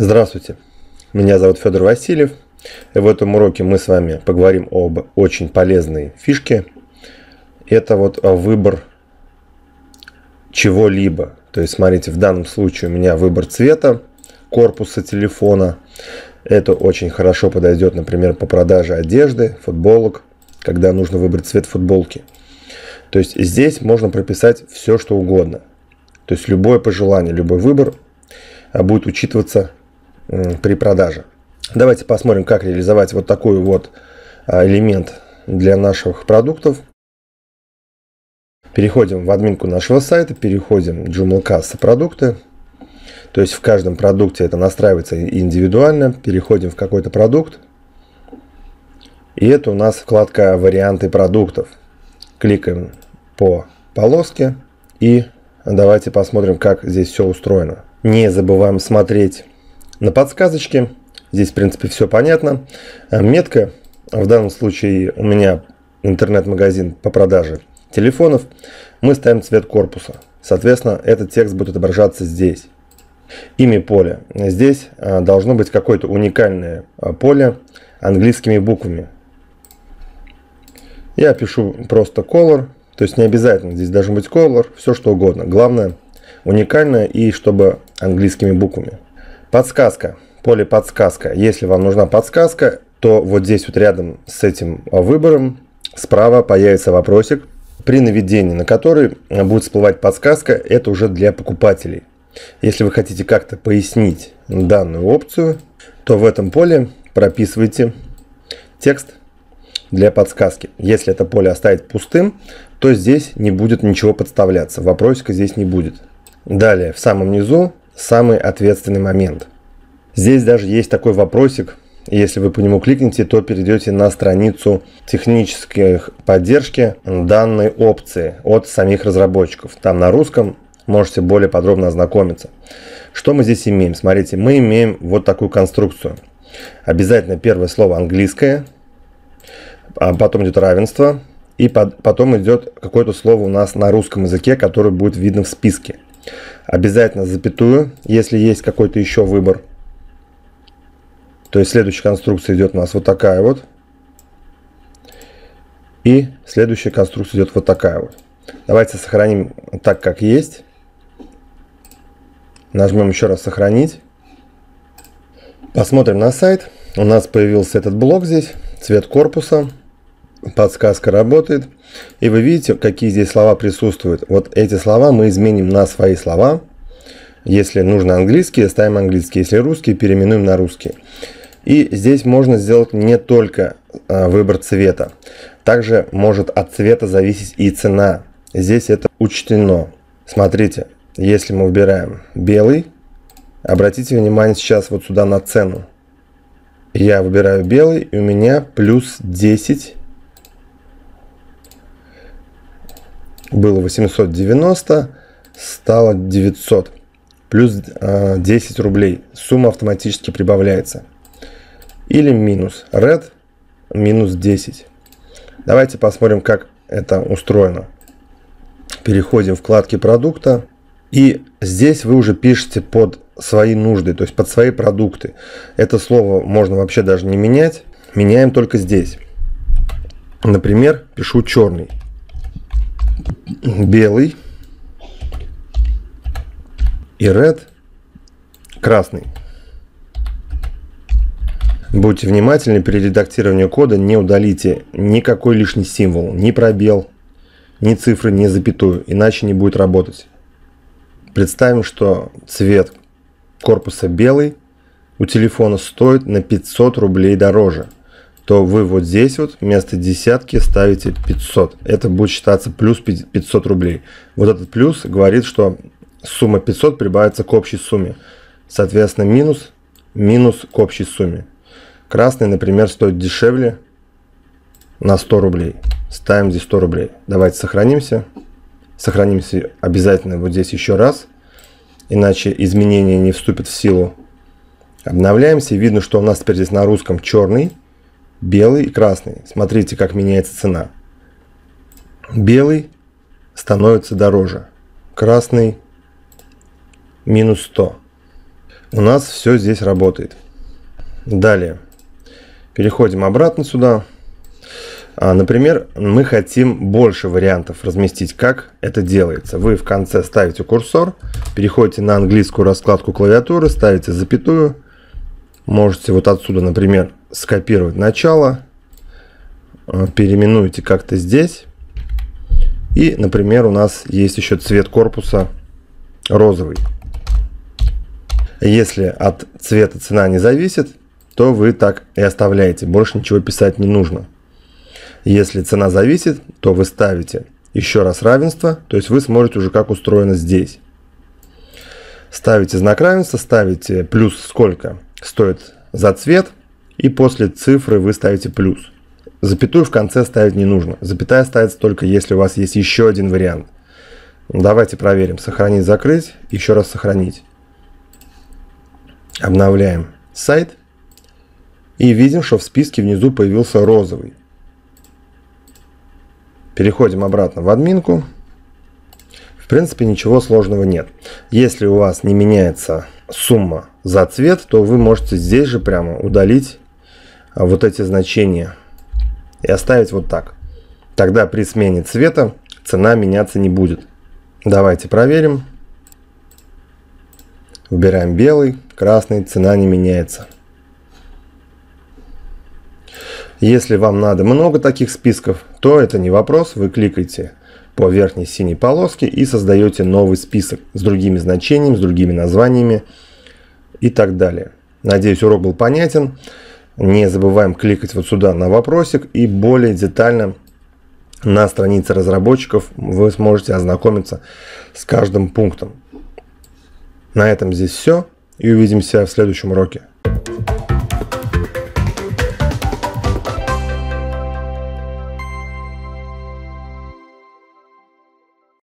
Здравствуйте, меня зовут Федор Васильев. И в этом уроке мы с вами поговорим об очень полезной фишке. Это вот выбор чего-либо. То есть, смотрите, в данном случае у меня выбор цвета корпуса телефона. Это очень хорошо подойдет, например, по продаже одежды, футболок, когда нужно выбрать цвет футболки. То есть здесь можно прописать все, что угодно. То есть любое пожелание, любой выбор а, будет учитываться при продаже. Давайте посмотрим, как реализовать вот такой вот а, элемент для наших продуктов. Переходим в админку нашего сайта, переходим в Joomla касса продукты. То есть в каждом продукте это настраивается индивидуально. Переходим в какой-то продукт. И это у нас вкладка «Варианты продуктов». Кликаем по полоске и давайте посмотрим, как здесь все устроено. Не забываем смотреть на подсказочки. Здесь, в принципе, все понятно. Э, метка, в данном случае у меня интернет-магазин по продаже телефонов. Мы ставим цвет корпуса. Соответственно, этот текст будет отображаться здесь. Имя поля. Здесь э, должно быть какое-то уникальное э, поле английскими буквами. Я пишу просто color, то есть не обязательно здесь должен быть color, все что угодно. Главное уникальное и чтобы английскими буквами. Подсказка. Поле подсказка. Если вам нужна подсказка, то вот здесь вот рядом с этим выбором справа появится вопросик, при наведении на который будет всплывать подсказка, это уже для покупателей. Если вы хотите как-то пояснить данную опцию, то в этом поле прописывайте текст для подсказки. Если это поле оставить пустым, то здесь не будет ничего подставляться. Вопросика здесь не будет. Далее, в самом низу самый ответственный момент. Здесь даже есть такой вопросик. Если вы по нему кликните, то перейдете на страницу технической поддержки данной опции от самих разработчиков. Там на русском можете более подробно ознакомиться. Что мы здесь имеем? Смотрите, мы имеем вот такую конструкцию. Обязательно первое слово английское, а потом идет равенство, и потом идет какое-то слово у нас на русском языке, которое будет видно в списке. Обязательно запятую, если есть какой-то еще выбор. То есть следующая конструкция идет у нас вот такая вот. И следующая конструкция идет вот такая вот. Давайте сохраним так, как есть. Нажмем еще раз сохранить. Посмотрим на сайт. У нас появился этот блок здесь, цвет корпуса. Подсказка работает. И вы видите, какие здесь слова присутствуют. Вот эти слова мы изменим на свои слова. Если нужно английский, ставим английский. Если русский, переименуем на русский. И здесь можно сделать не только а, выбор цвета. Также может от цвета зависеть и цена. Здесь это учтено. Смотрите, если мы выбираем белый, обратите внимание сейчас вот сюда на цену. Я выбираю белый, и у меня плюс 10. Было 890, стало 900. Плюс 10 рублей. Сумма автоматически прибавляется. Или минус. Red минус 10. Давайте посмотрим, как это устроено. Переходим в вкладки продукта. И здесь вы уже пишете под свои нужды, то есть под свои продукты. Это слово можно вообще даже не менять. Меняем только здесь. Например, пишу черный, белый и red красный. Будьте внимательны при редактировании кода, не удалите никакой лишний символ, ни пробел, ни цифры, ни запятую, иначе не будет работать. Представим, что цвет корпуса белый у телефона стоит на 500 рублей дороже, то вы вот здесь вот вместо десятки ставите 500. Это будет считаться плюс 500 рублей. Вот этот плюс говорит, что сумма 500 прибавится к общей сумме. Соответственно, минус, минус к общей сумме. Красный, например, стоит дешевле на 100 рублей. Ставим здесь 100 рублей. Давайте сохранимся. Сохранимся обязательно вот здесь еще раз, иначе изменения не вступят в силу. Обновляемся, видно, что у нас теперь здесь на русском черный, белый и красный. Смотрите, как меняется цена. Белый становится дороже, красный минус 100. у нас все здесь работает. Далее. Переходим обратно сюда. А, например, мы хотим больше вариантов разместить, как это делается. Вы в конце ставите курсор, переходите на английскую раскладку клавиатуры, ставите запятую. Можете вот отсюда, например, скопировать начало, а, переименуете как-то здесь. И, например, у нас есть еще цвет корпуса розовый. Если от цвета цена не зависит, то вы так и оставляете. Больше ничего писать не нужно. Если цена зависит, то вы ставите еще раз равенство, то есть вы смотрите уже как устроено здесь. Ставите знак равенства, ставите плюс сколько стоит за цвет, и после цифры вы ставите плюс. Запятую в конце ставить не нужно. Запятая ставится только если у вас есть еще один вариант. Давайте проверим. Сохранить, закрыть. Еще раз сохранить. Обновляем сайт. И видим, что в списке внизу появился розовый. Переходим обратно в админку. В принципе, ничего сложного нет. Если у вас не меняется сумма за цвет, то вы можете здесь же прямо удалить вот эти значения и оставить вот так. Тогда при смене цвета цена меняться не будет. Давайте проверим. Выбираем белый, красный, цена не меняется. Если вам надо много таких списков, то это не вопрос, вы кликаете по верхней синей полоске и создаете новый список с другими значениями, с другими названиями и так далее. Надеюсь, урок был понятен. Не забываем кликать вот сюда на вопросик и более детально на странице разработчиков вы сможете ознакомиться с каждым пунктом. На этом здесь все и увидимся в следующем уроке.